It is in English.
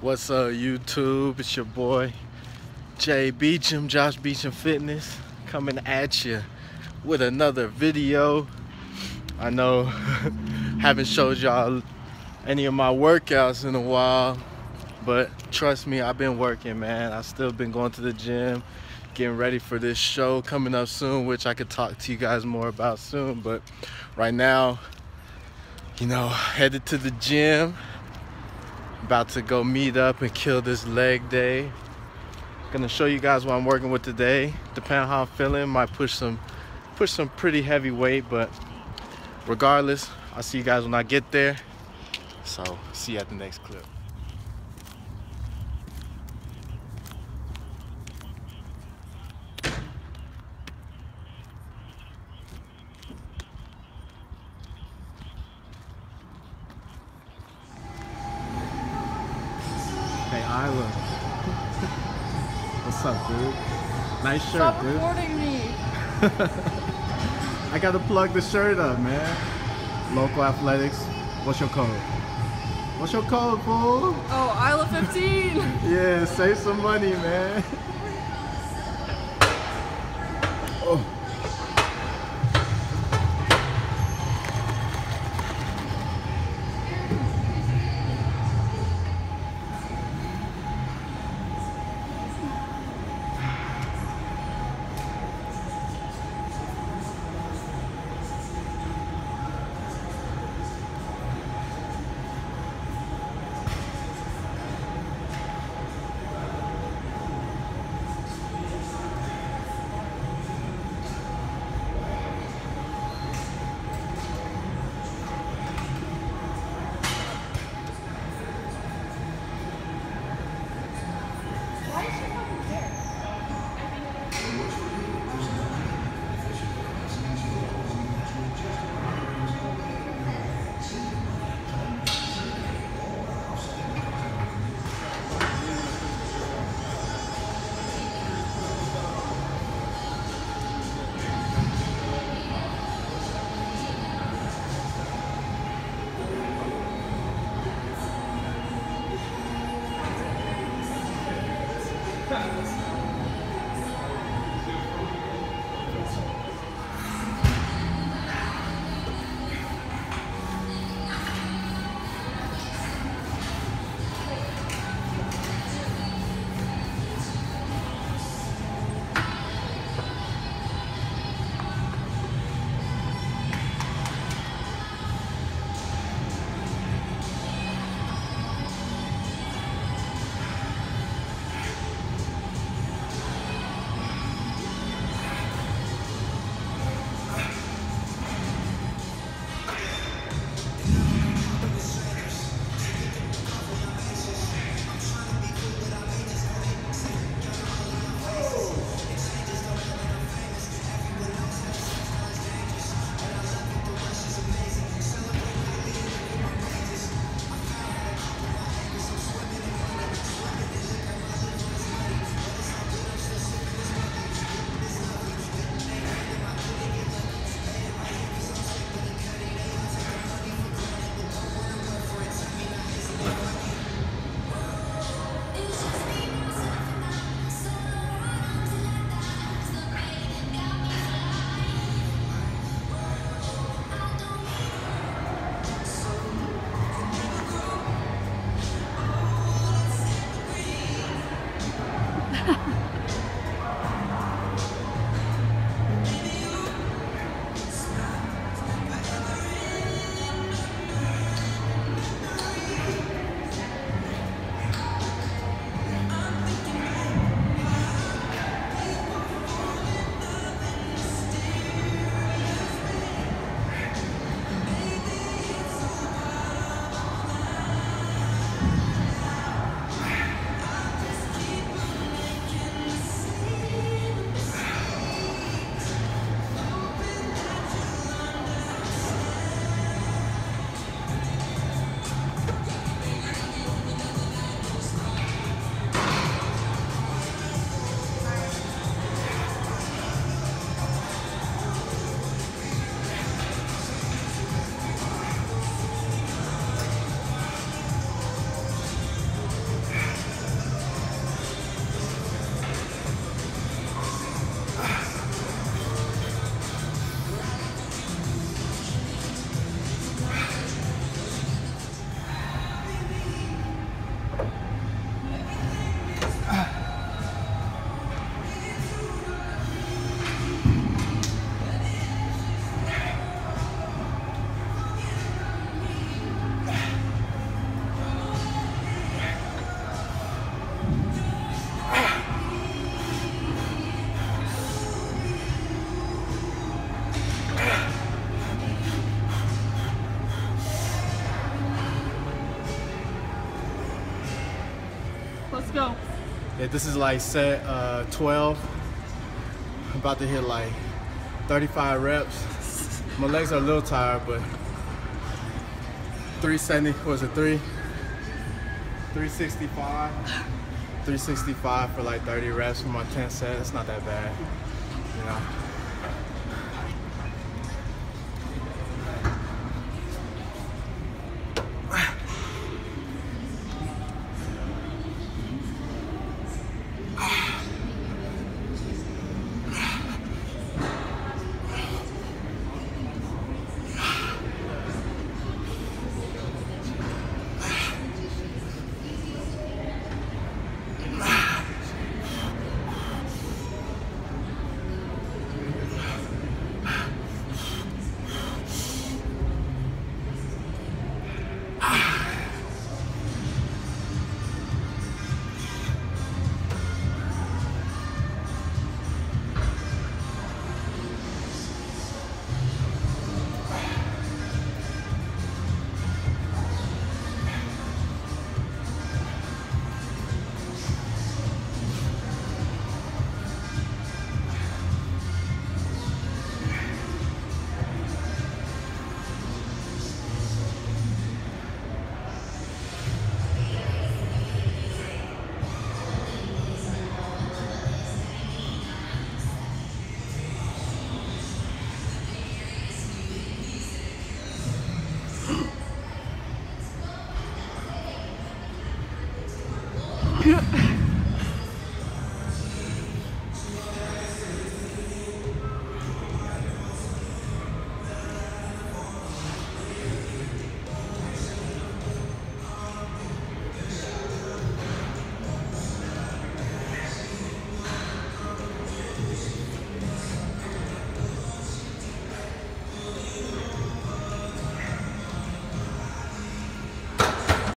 What's up, YouTube? It's your boy Jay Beacham, Josh Beacham Fitness, coming at you with another video. I know haven't showed y'all any of my workouts in a while, but trust me, I've been working, man. I still been going to the gym, getting ready for this show coming up soon, which I could talk to you guys more about soon. But right now, you know, headed to the gym about to go meet up and kill this leg day. Gonna show you guys what I'm working with today. Depending on how I'm feeling might push some push some pretty heavy weight but regardless I'll see you guys when I get there. So see you at the next clip Hey Isla. What's up, dude? Nice shirt, Stop dude. recording me. I gotta plug the shirt up, man. Local athletics. What's your code? What's your code, fool? Oh, Isla 15. Yeah, save some money, man. Tá. Ha ha ha. Let's go. Yeah, this is like set uh, 12. I'm about to hit like 35 reps. My legs are a little tired, but 370 was it three? 365. 365 for like 30 reps for my 10 set. It's not that bad, you know. Yeah.